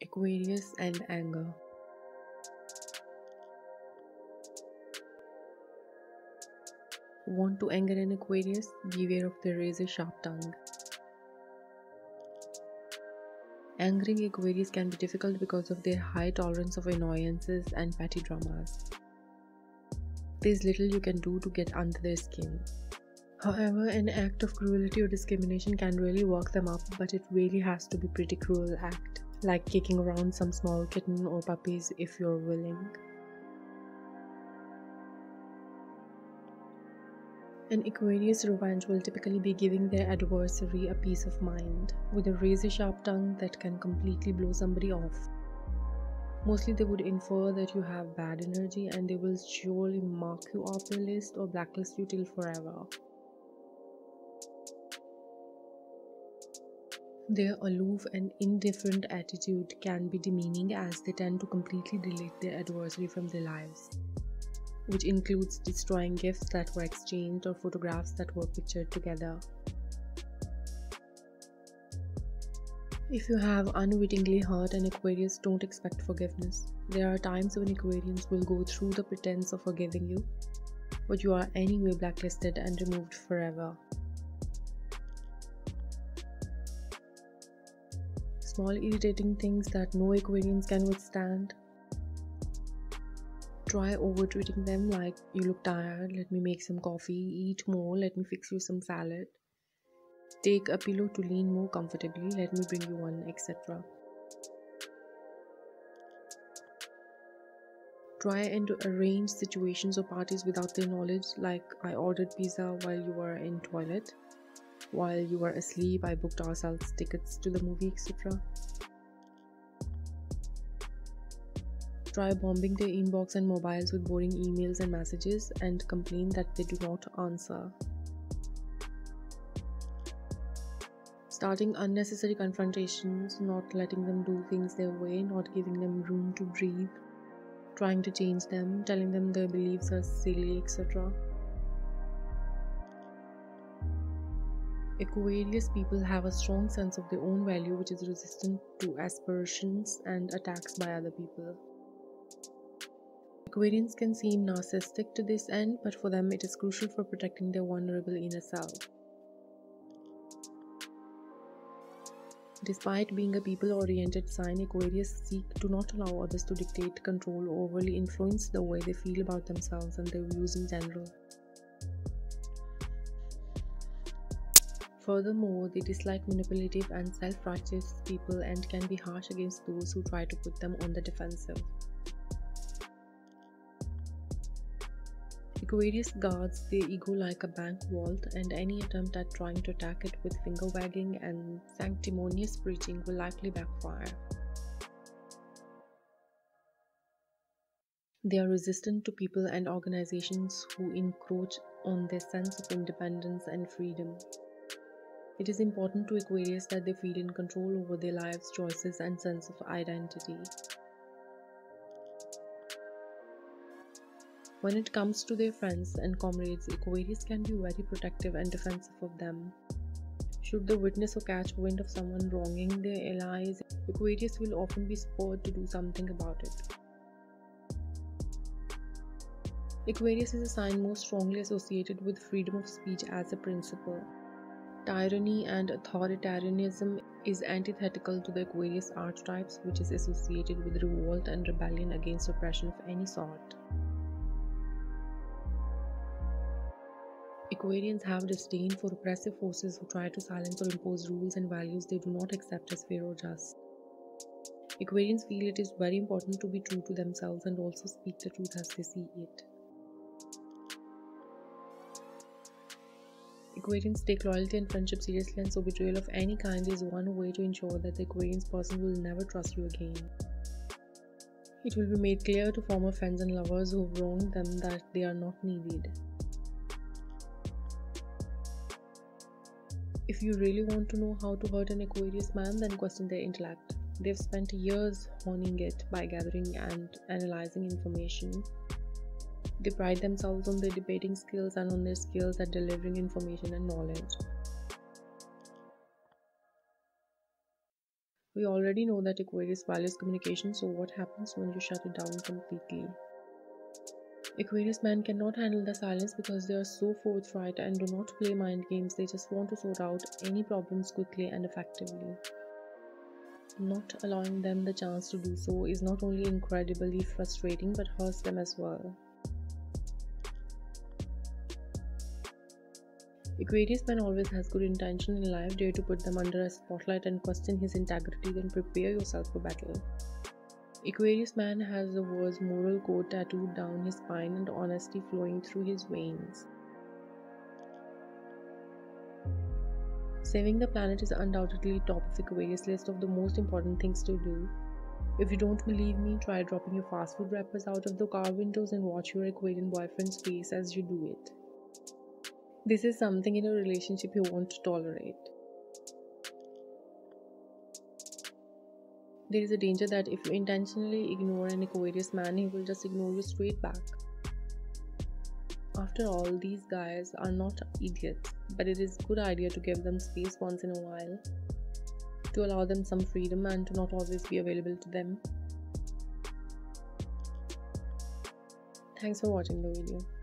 Aquarius and anger. Want to anger an Aquarius? Beware of their razor sharp tongue. Angering Aquarius can be difficult because of their high tolerance of annoyances and petty dramas. There's little you can do to get under their skin. However, an act of cruelty or discrimination can really work them up, but it really has to be pretty cruel act, like kicking around some small kitten or puppies if you're willing. An Aquarius revenge will typically be giving their adversary a piece of mind, with a razor sharp tongue that can completely blow somebody off. Mostly, they would infer that you have bad energy and they will surely mark you off their list or blacklist you till forever. Their aloof and indifferent attitude can be demeaning as they tend to completely delete their adversary from their lives which includes destroying gifts that were exchanged or photographs that were pictured together. If you have unwittingly hurt an Aquarius, don't expect forgiveness. There are times when Aquarians will go through the pretense of forgiving you, but you are anyway blacklisted and removed forever. Small irritating things that no Aquarians can withstand. Try over treating them like you look tired let me make some coffee eat more let me fix you some salad. Take a pillow to lean more comfortably let me bring you one etc try and arrange situations or parties without their knowledge like i ordered pizza while you were in toilet while you were asleep i booked ourselves tickets to the movie etc try bombing their inbox and mobiles with boring emails and messages and complain that they do not answer. Starting unnecessary confrontations, not letting them do things their way, not giving them room to breathe, trying to change them, telling them their beliefs are silly, etc. Aquarius people have a strong sense of their own value which is resistant to aspersions and attacks by other people. Aquarians can seem narcissistic to this end, but for them it is crucial for protecting their vulnerable inner self. Despite being a people oriented sign, Aquarius seek to not allow others to dictate, control, or overly influence the way they feel about themselves and their views in general. Furthermore, they dislike manipulative and self righteous people and can be harsh against those who try to put them on the defensive. Aquarius guards their ego like a bank vault, and any attempt at trying to attack it with finger wagging and sanctimonious preaching will likely backfire. They are resistant to people and organizations who encroach on their sense of independence and freedom. It is important to Aquarius that they feel in control over their lives, choices, and sense of identity. When it comes to their friends and comrades, Aquarius can be very protective and defensive of them. Should they witness or catch wind of someone wronging their allies, Aquarius will often be spurred to do something about it. Aquarius is a sign most strongly associated with freedom of speech as a principle. Tyranny and authoritarianism is antithetical to the Aquarius archetypes, which is associated with revolt and rebellion against oppression of any sort. Aquarians have disdain for oppressive forces who try to silence or impose rules and values they do not accept as fair or just. Aquarians feel it is very important to be true to themselves and also speak the truth as they see it. Aquarians take loyalty and friendship seriously, and so betrayal of any kind is one way to ensure that the Aquarian's person will never trust you again. It will be made clear to former friends and lovers who have wronged them that they are not needed. If you really want to know how to hurt an Aquarius man, then question their intellect. They've spent years honing it by gathering and analyzing information. They pride themselves on their debating skills and on their skills at delivering information and knowledge. We already know that Aquarius values communication, so what happens when you shut it down completely? Aquarius men cannot handle the silence because they are so forthright and do not play mind games, they just want to sort out any problems quickly and effectively. Not allowing them the chance to do so is not only incredibly frustrating but hurts them as well. Aquarius man always has good intention in life, dare to put them under a spotlight and question his integrity, then prepare yourself for battle. Aquarius man has the words moral code tattooed down his spine and honesty flowing through his veins. Saving the planet is undoubtedly top of Aquarius list of the most important things to do. If you don't believe me, try dropping your fast food wrappers out of the car windows and watch your Aquarian boyfriend's face as you do it. This is something in a relationship you want to tolerate. There is a danger that if you intentionally ignore an Aquarius man, he will just ignore you straight back. After all, these guys are not idiots, but it is a good idea to give them space once in a while, to allow them some freedom and to not always be available to them. Thanks for watching the video.